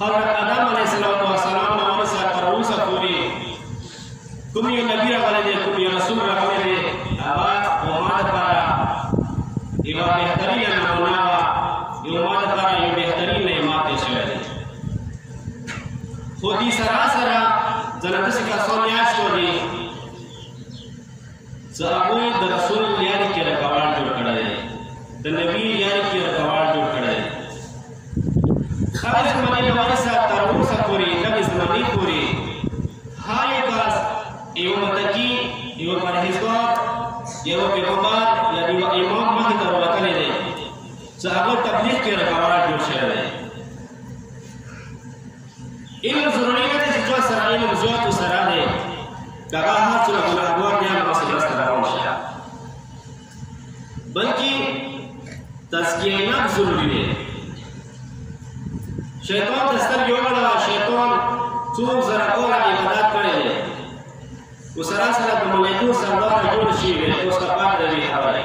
حضرت آدم علیه السلام او سلام نه ورسره تر اوسه پورې کوم یو نبی راغلی دی کوم یو رسول راغلی دی هغه امه لپاره یوه بهترینه نمونه وه یو امه لپاره یو بهترین نعمت دی شوی دی خو دې سره سره ځنه داسې کسان یاد شو دي ځه هغوی د رسول یار کې رکوال جوړ کړی دی د نبی یار کې رکوال جوړ کړی دی خاص منی ورسا تر اوسه پورې د زمانی پورې هر یو کس یو متکی یو پرهیزګار یو پیغمبر یا یو امام مخې ته راوتلی دی چې هغه تبلیغ کې رکوال جوړ شوی دی علم ضروري نه دی چې چا سره علم زیات او سره دی که هغه هر څومره ګناهګار دی هغسې لاس ته روان شه بلکې تزکیه نفس ضروري دی شیطان ته سترګې وغړوه شیطان څو زره کاله عبادت کړی دی اوس سره سره د ملایکو سردار جوړ شي وي اوس ته پاتې وي خبرې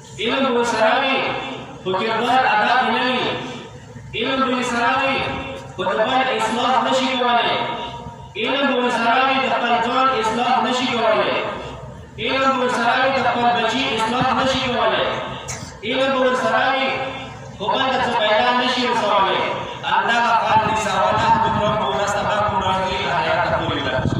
علم به ورسره وي خو کردار ادا به نه وي علم به ورسره وي خو د بل اصلاح نه شي کولی علم به ورسره وي د خپل ځان اصلاح نه شي کولی علم به ورسره وي د خپل بچي اصلاح نه شي کولی علم به ورسره وي خو بل د څه پیدا نه شي رسولی همدغه کار دې سره نه دومره په ورځ ته برخو راځي حیات پورې ورځي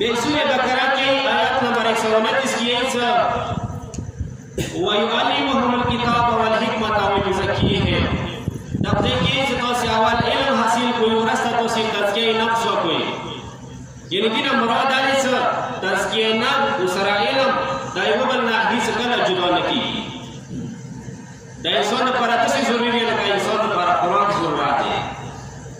بسوره بقره کې آیات نمبر 129 کې یې څه ويعلمهم الكتاب والحکمت او یزکیهم دا دې کې چې تاسو اول علم حاصل کوئ ورسته تاسو تزکیه نفس کوئ یعنی دینه مراد دا څه تزکیه نفس سره علم دا یو بل نه هیڅ کله جدا نه کیږي د انسان لپاره تاسو ضروري نه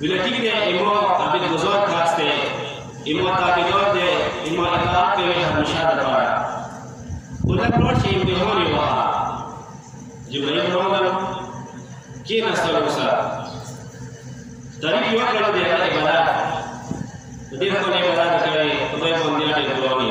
ولټی ته ایمو عبد گزار خاص ته ایمو تابعدار ته ایمو اطاعت کوي همیشه د پاره خدا پلوړ شي امتحان یې واه جبرائیل راغل کې نستل وسه طریق یو کړو د عبادت دې خپل عبادت کوي خدای باندې ډېر ګرانی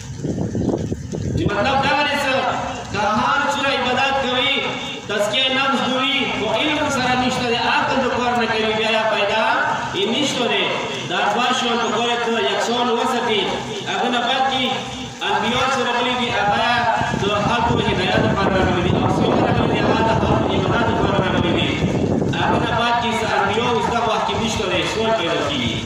چې مطلب دا دی چې د هر څومره عبادت کوي تزکیه نفس دوی خو علم سره نشته دی عقل د کار نه کوي بیا یا پیدا یې نشته دی دا خوښ شول نو باید ته یکسان وساتي هغه نه بد دي انبیا چې راغلي دي هغه د خلکو د هدایت لپاره راغلي دي او څنګه راغلي دي هغه د خلکو د عبادت لپاره راغلي دي هغه نه بد دي چې انبیا اوس دغه وخت کې نشته دی سوال پیدا کېږي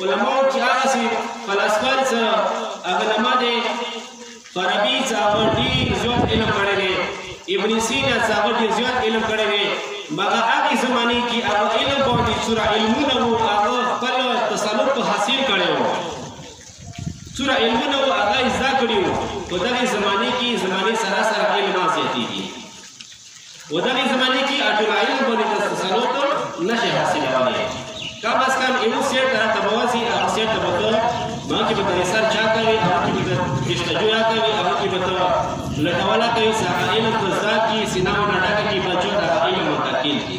علماء چې هغه سي فلسفه سره هغه لمه دي فربي صاحب ډیر زیات علم کړی دی ابن سینا صاحب ډیر زیات علم کړی دی مګر هغه زمانی کې هغه علم باندې څوره علمونه وو هغه خپل تسلط حاصل کړی وو څوره علمونه وو هغه زده کړی وو په دغه زمانی کې زمانی سره سره علم زیاتېږي و دغه زمانه کې اټولایل باندې تاسو سلوت نشه حاصلوالې کم از کم یو سیټ را تبوازي هغه سیټ ته بوته ما کې به سر چا کوي هغه کې به کشته جوړا کوي هغه کې به لټوالا کوي سره علم تزاد کی سینه او نډاګه کې بچو دا علم متکیل کی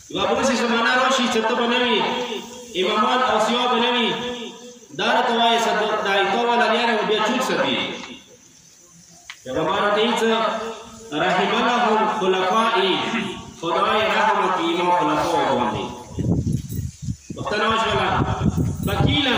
يوه بوزي زمانه راشي چې ته به نه وي امامان او سیاه به نه وي دا راته وایي چې د ایتو والا لیاره به بیا چوک سپي پیغمبر ته یې چې رحم الله خلفائي خدای رحم وکړي امام خلفاء باندې پښتنه وشوله فقیلا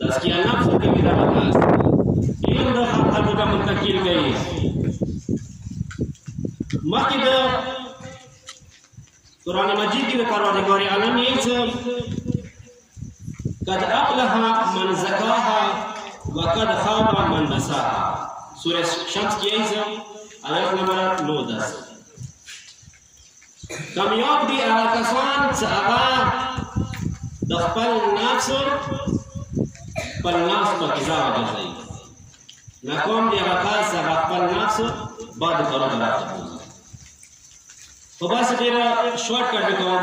تزکیه نفس کې دا کار علم د خلقت ته منتقل کوي مکه د قران مجید کې د پروردګار عالم یې چې قد افلح من زکاها وقد خاب من دساها سورہ شمس کې یې چې آیت نمبر 9 10 کمیاب دی هغه کسان چې هغه د خپل نفس خپل نفس په کې ځان ګرځي ناکام دی هغه کس هغه خپل نفس بعد کارو ته راځي خو بس ډېر شارټ کټ کوم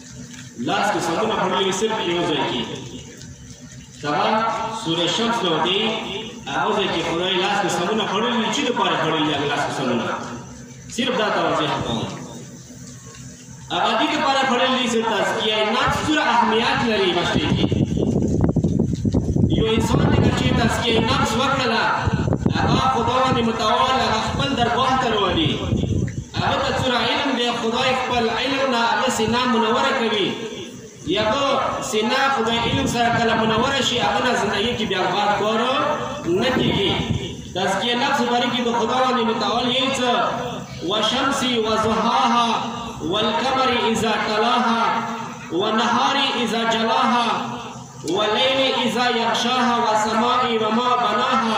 لاس کې سمونه پړلې صرف یو ځای کې دا سورې شمس ته وتی هغه ځای کې خدای لاس کې سمونه پړلې چې د پاره پړلې هغه لاس کې سمونه صرف دا توضیح کوم هغه دې لپاره پړلې چې تزکیه نه څه اهمیت لري مشته کې یو انسان دې چې تزکیه نفس وکړه هغه خدای متعال هغه خپل دربار ته وروړي هغه ته څوره علم دی خدای خپل علم نه هغه سینا منوره کوي یغه سینا خدای علم سره کله منوره شي هغه نه زندګي کې بیا بار کور نه کیږي تزکیه نفس بری کې د خدای باندې متعال یې څه وشمس وضحاها والقمر اذا تلاها ونهار اذا جلاها والليل اذا يغشاها وسماء وما بناها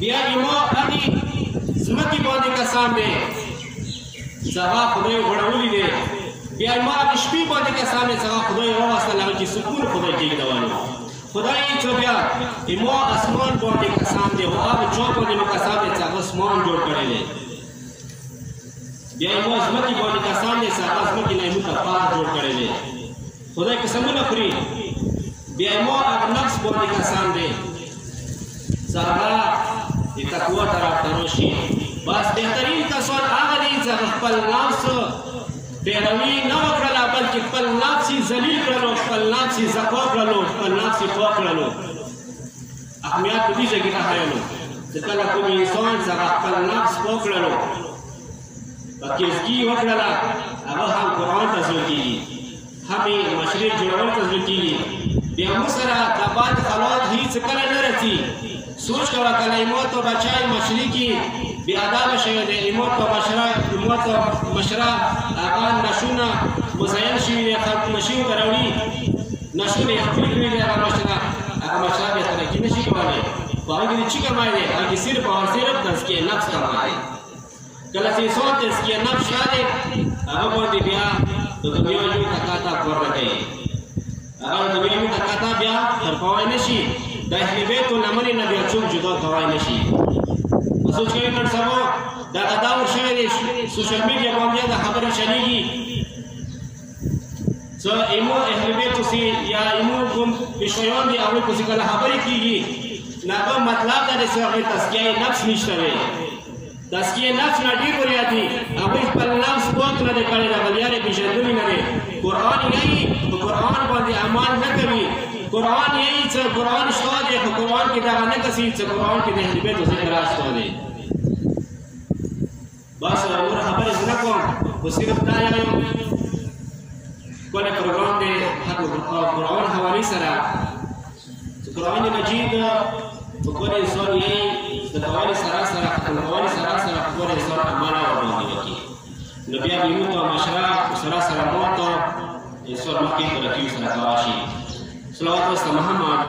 بیا یوه هغې ځمکې باندې کسان دی چې هغه خدای غوړولي دی بیا یوه هغې شپې باندې کسان دی چې هغه خدای راوستل هغه چې سکون خدای کېږدولو خدای چې بیا یوه اسمان باندې کسان دی او هغه چا باندې نو کسان دی چې هغه اسمان جوړ کړی دی بیا یوه ځمکې باندې کسان دی چې هغه ځمکې نه یې موږ ته پار جوړ کړی دی خدای قسمونه خوري بیمو هغه نفس باندې کسان دی چې هغه د تقوا طرفدارو شي بس بهترین کسان هغه دي چې خپل نفس پیروي نه وکړله بلکې خپل نفس یې ذلیل کړلو خپل نفس یې زکا کړلو خپل نفس یې پاک کړلو اهمیت په دې ځای کې راغلو چې کله کوم انسان چې خپل نفس پاک کړلو پکېزګي وکړله هغه هم قرآن ته زړه کېږي هم یې مشرې جوړول ته زړه کېږي بیا موږ سره د باد خلوت هېڅ کله نه رسي سوچ کوه کله اموت په بچای مشري کې بې ادابه شوی دی اموت په مشره اموت په مشره هغه نشونه مزین شوي دی خلک نشیو ته راوړي نشو نه یې خپل کړي دی هغه مشره هغه مشره بیا ترقي نه شي کولی په هغه کې چې کمای دی هغه صرف او صرف تزکیه نفس کمای دی کله چې څو تزکیه نفس راغی هغه باندې بیا د دنیا لوی تقاطع پوره کوي هغه د دنیا لوی تقاطع بیا تر پوای نشي د اهل بیت لمن نه بیا څوک جدا کوای نشي سوچ کوي نن سبا دا غدا ورشي سوشل میډیا باندې دا خبرې چلیږي څه ایمو اهل بیت سی یا ایمو کوم بشیان دی هغه کو ذکر خبرې کیږي ناغه مطلب دا دی چې هغه تزکیه نفس نشته وي تزکیه نفس نه ډیر وریا دي هغه خپل نفس پاک نه دی کړی دا بلیاره بشندلی نه دی قران یې قران باندې عمل نه کوي قران یې چې قران شته دی خو قران کې دا نه کسي چې قران کې د اهل بیت ذکر راځي بس اور نور خبر اس نہ کون وہ صرف دا یو کونے پروگرام دے حد قرآن حوالی سرا قرآن مجید وہ کونے سور یہی دتوالی سرا سرا ختم قوالی سرا سرا کونے سور امانا اور بہت دیو کی نبی آبی ہوں تو مشرا سرا سرا بہت تو سور مکی پر کیوں سرا تواشی صلوات و سلام محمد